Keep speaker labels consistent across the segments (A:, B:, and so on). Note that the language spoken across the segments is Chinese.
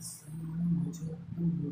A: Saya mau.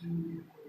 A: to